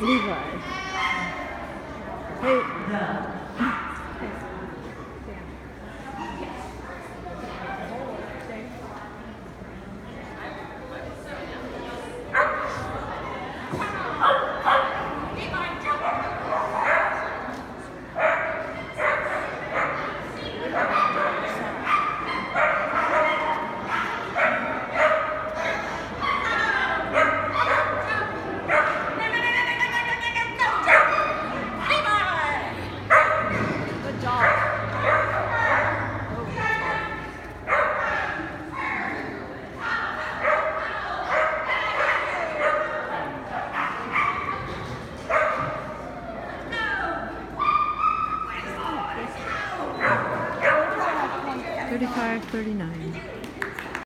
Levi. Hey. Good 35 39